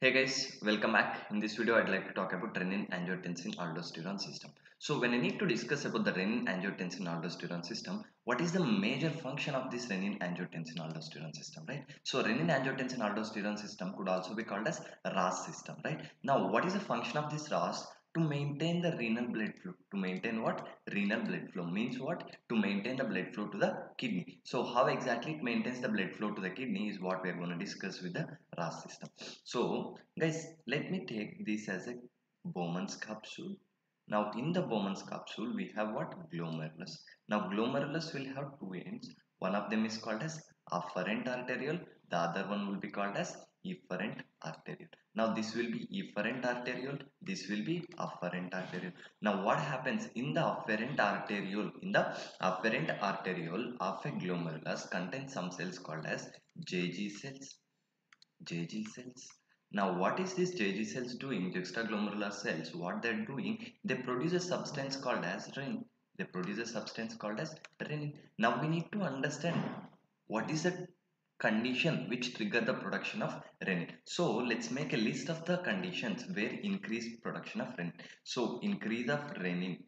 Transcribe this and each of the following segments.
Hey guys, welcome back. In this video, I'd like to talk about renin-angiotensin-aldosterone system. So when I need to discuss about the renin-angiotensin-aldosterone system, what is the major function of this renin-angiotensin-aldosterone system, right? So renin-angiotensin-aldosterone system could also be called as RAS system, right? Now, what is the function of this RAS? To maintain the renal blood flow. To maintain what? Renal blood flow means what? To maintain the blood flow to the kidney. So how exactly it maintains the blood flow to the kidney is what we are going to discuss with the RAS system. So guys, let me take this as a Bowman's capsule. Now in the Bowman's capsule, we have what? Glomerulus. Now glomerulus will have two ends. One of them is called as afferent arteriole. The other one will be called as efferent arteriole. Now this will be efferent arteriole. This will be afferent arteriole. Now what happens in the afferent arteriole? In the afferent arteriole of a glomerulus contains some cells called as JG cells. JG cells. Now what is this JG cells doing? Juxtaglomerular cells. What they're doing? They produce a substance called as renin. They produce a substance called as renin. Now we need to understand what is the condition which trigger the production of renin. So let's make a list of the conditions where increased production of renin. So increase of renin,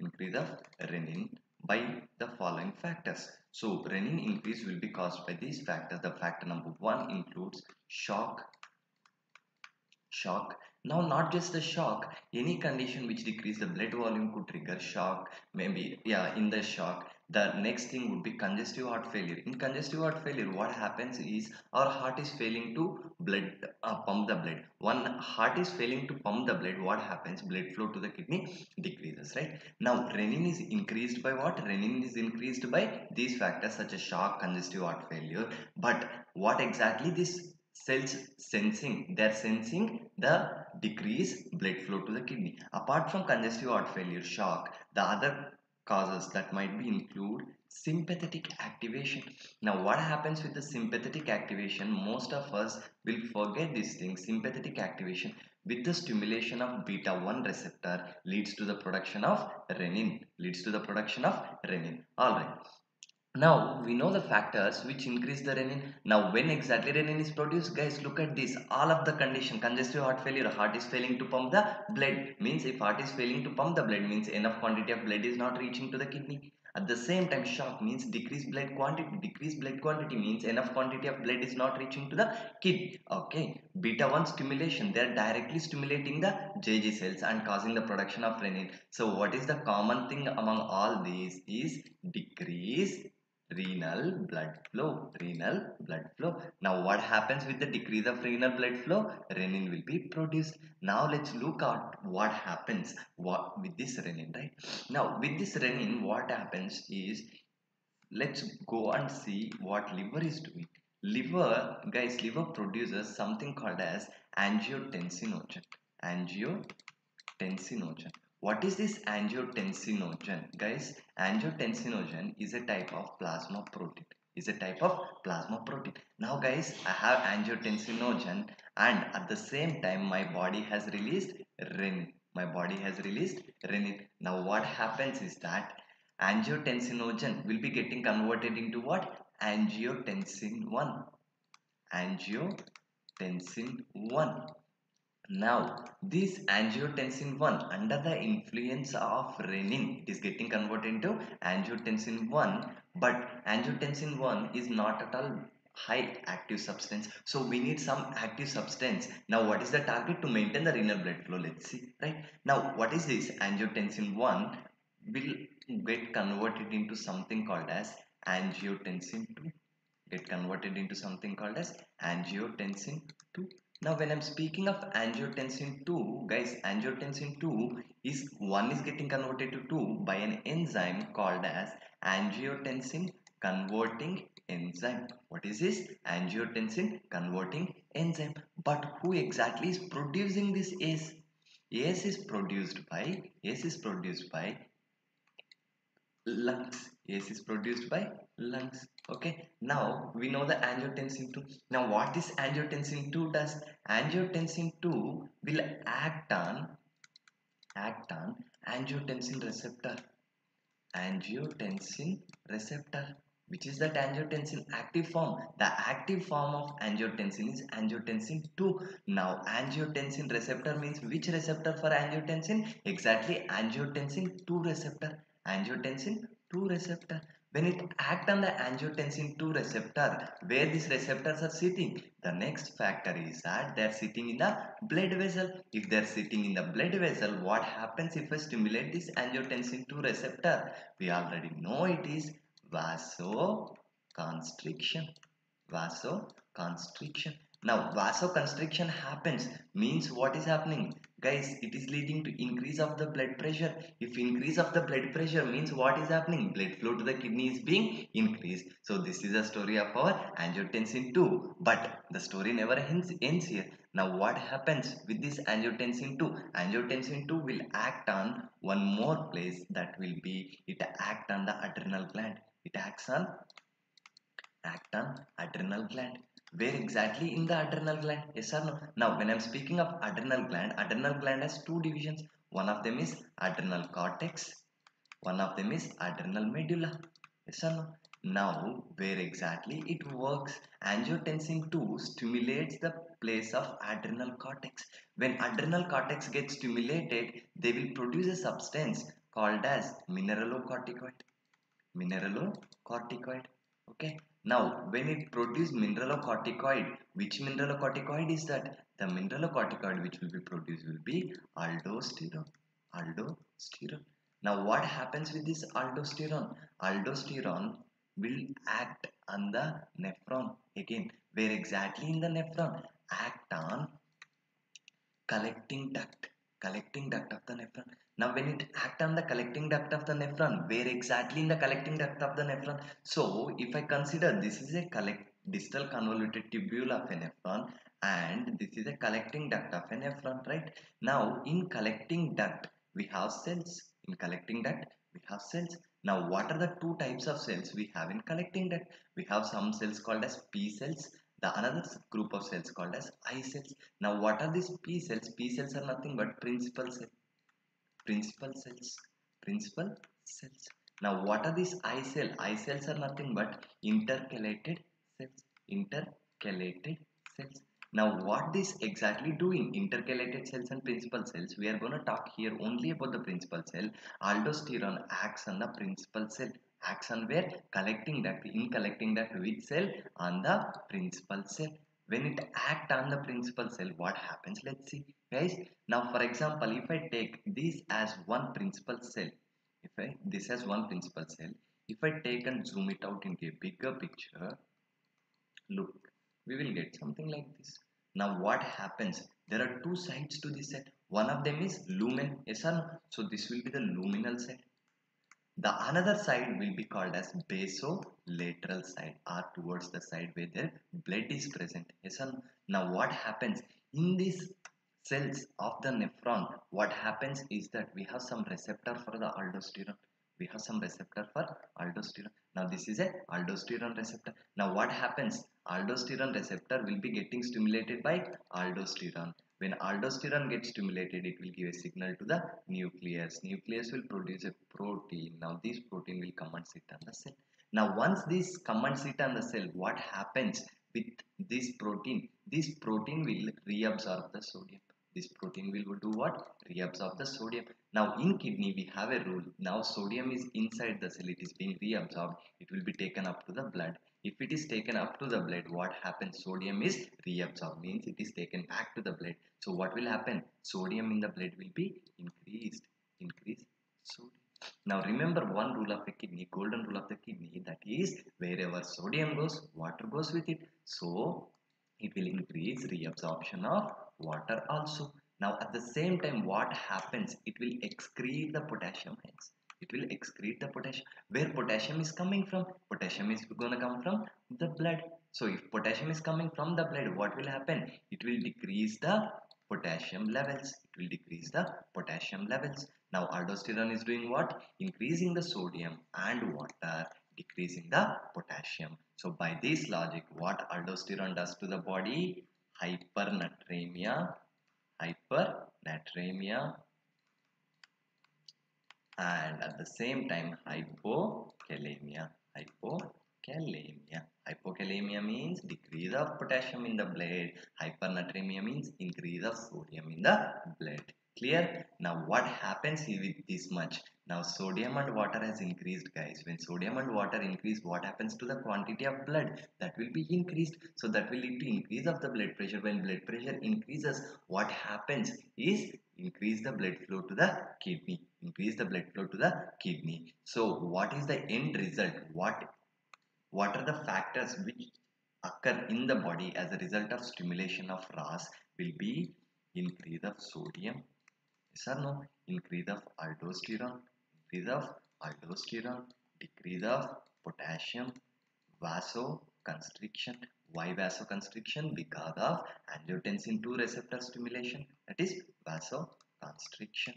increase of renin by the following factors. So renin increase will be caused by these factors. The factor number one includes shock, shock. Now not just the shock, any condition which decrease the blood volume could trigger shock. Maybe yeah, in the shock the next thing would be congestive heart failure. In congestive heart failure what happens is our heart is failing to blood uh, pump the blood. One heart is failing to pump the blood what happens? Blood flow to the kidney decreases right? Now renin is increased by what? Renin is increased by these factors such as shock congestive heart failure. But what exactly this cells sensing? They're sensing the decreased blood flow to the kidney. Apart from congestive heart failure shock the other causes that might be include sympathetic activation. Now what happens with the sympathetic activation? Most of us will forget this thing sympathetic activation with the stimulation of beta 1 receptor leads to the production of renin leads to the production of renin. All right now we know the factors which increase the renin. Now when exactly renin is produced guys look at this. All of the condition congestive heart failure heart is failing to pump the blood. Means if heart is failing to pump the blood means enough quantity of blood is not reaching to the kidney. At the same time shock means decreased blood quantity decreased blood quantity means enough quantity of blood is not reaching to the kidney. Okay beta 1 stimulation they are directly stimulating the jg cells and causing the production of renin. So what is the common thing among all these is decrease renal blood flow renal blood flow. Now what happens with the decrease of renal blood flow? Renin will be produced. Now let's look at what happens what with this renin right? Now with this renin what happens is let's go and see what liver is doing. Liver guys liver produces something called as angiotensinogen angiotensinogen what is this angiotensinogen? Guys angiotensinogen is a type of plasma protein is a type of plasma protein now guys i have angiotensinogen and at the same time my body has released renin. My body has released renin. Now what happens is that angiotensinogen will be getting converted into what? Angiotensin 1 angiotensin 1 now, this angiotensin 1 under the influence of renin is getting converted into angiotensin 1 but angiotensin 1 is not at all high active substance. So we need some active substance. Now what is the target to maintain the renal blood flow? Let's see right? Now what is this angiotensin 1 will get converted into something called as angiotensin 2 get converted into something called as angiotensin 2 now when i'm speaking of angiotensin 2 guys angiotensin 2 is one is getting converted to 2 by an enzyme called as angiotensin converting enzyme. What is this? Angiotensin converting enzyme. But who exactly is producing this ACE ACE is produced by ACE is produced by lungs ACE is produced by lungs. Okay now we know the angiotensin 2 now what this angiotensin 2 does? Angiotensin 2 will act on act on angiotensin receptor. Angiotensin receptor which is that angiotensin active form. The active form of angiotensin is angiotensin 2 now angiotensin receptor means which receptor for angiotensin? Exactly angiotensin 2 receptor. Angiotensin 2 receptor when it act on the angiotensin 2 receptor where these receptors are sitting the next factor is that they're sitting in the blood vessel. If they're sitting in the blood vessel what happens if I stimulate this angiotensin 2 receptor? We already know it is vasoconstriction. Vasoconstriction. Now vasoconstriction happens means what is happening guys it is leading to increase of the blood pressure. If increase of the blood pressure means what is happening? Blood flow to the kidney is being increased. So this is a story of our angiotensin 2 but the story never ends, ends here. Now what happens with this angiotensin 2 angiotensin 2 will act on one more place that will be it act on the adrenal gland. It acts on act on adrenal gland where exactly in the adrenal gland? Yes or no? Now when i'm speaking of adrenal gland adrenal gland has two divisions. One of them is adrenal cortex. One of them is adrenal medulla. Yes or no? Now where exactly it works? Angiotensin 2 stimulates the place of adrenal cortex. When adrenal cortex gets stimulated they will produce a substance called as mineralocorticoid. Mineralocorticoid. Okay now, when it produces mineralocorticoid, which mineralocorticoid is that? The mineralocorticoid which will be produced will be aldosterone. Aldosterone. Now, what happens with this aldosterone? Aldosterone will act on the nephron again. Where exactly in the nephron? Act on collecting duct. Collecting duct of the nephron. Now when it act on the collecting duct of the nephron, where exactly in the collecting duct of the nephron? So if I consider this is a collect distal convoluted tubule of a nephron and this is a collecting duct of a nephron, right? Now in collecting duct, we have cells. In collecting duct, we have cells. Now what are the two types of cells we have in collecting duct? We have some cells called as P cells the another group of cells called as I cells. Now what are these P cells? P cells are nothing but principal cells principal cells principal cells. Now what are these i cell? I cells are nothing but intercalated cells intercalated cells. Now what this exactly doing? Intercalated cells and principal cells. We are going to talk here only about the principal cell. Aldosterone acts on the principal cell. Acts on where? Collecting duct in collecting duct which cell on the principal cell when it act on the principal cell what happens? Let's see guys. Now for example if i take this as one principal cell if i this as one principal cell if i take and zoom it out into a bigger picture look we will get something like this. Now what happens? There are two sides to this set. One of them is lumen yes or no? So this will be the luminal side the another side will be called as basolateral side or towards the side where the blood is present. Yes now what happens in these cells of the nephron? What happens is that we have some receptor for the aldosterone. We have some receptor for aldosterone. Now this is a aldosterone receptor. Now what happens? Aldosterone receptor will be getting stimulated by aldosterone when aldosterone gets stimulated it will give a signal to the nucleus. Nucleus will produce a protein. Now this protein will come and sit on the cell. Now once this come and sit on the cell what happens with this protein? This protein will reabsorb the sodium. This protein will do what? Reabsorb the sodium. Now in kidney we have a rule. Now sodium is inside the cell. It is being reabsorbed. It will be taken up to the blood if it is taken up to the blood what happens sodium is reabsorbed means it is taken back to the blood so what will happen sodium in the blood will be increased increase sodium now remember one rule of the kidney golden rule of the kidney that is wherever sodium goes water goes with it so it will increase reabsorption of water also. Now at the same time what happens? It will excrete the potassium ions. It will excrete the potassium. Where potassium is coming from? Potassium is going to come from the blood. So if potassium is coming from the blood, what will happen? It will decrease the potassium levels. It will decrease the potassium levels. Now aldosterone is doing what? Increasing the sodium and water, decreasing the potassium. So by this logic, what aldosterone does to the body? hypernatremia hypernatremia and at the same time hypokalemia hypokalemia hypokalemia. Means decrease of potassium in the blood. Hypernatremia means increase of sodium in the blood. Clear? Now what happens with this much? Now sodium and water has increased guys. When sodium and water increase, what happens to the quantity of blood? That will be increased. So that will lead to increase of the blood pressure. When blood pressure increases, what happens is increase the blood flow to the kidney. Increase the blood flow to the kidney. So what is the end result? What what are the factors which occur in the body as a result of stimulation of RAS will be increase of sodium, yes or no? Increase of aldosterone, increase of aldosterone, decrease of potassium, vasoconstriction. Why vasoconstriction? Because of angiotensin 2 receptor stimulation, that is vasoconstriction.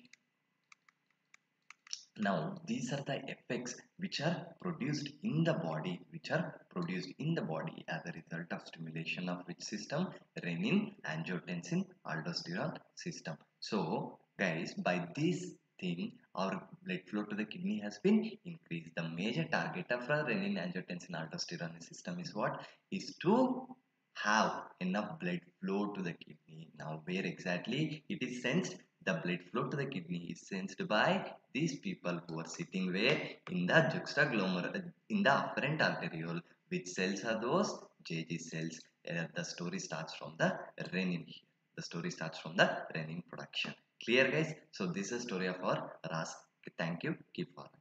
Now, these are the effects which are produced in the body, which are produced in the body as a result of stimulation of which system? Renin, angiotensin, aldosterone system. So, guys, by this thing, our blood flow to the kidney has been increased. The major target of our renin, angiotensin, aldosterone system is what? Is to have enough blood flow to the kidney. Now, where exactly it is sensed? the blood flow to the kidney is sensed by these people who are sitting where in the juxtaglomerular in the afferent arteriole which cells are those JG cells uh, the story starts from the renin here the story starts from the renin production clear guys. So this is story of our ras. Thank you. Keep following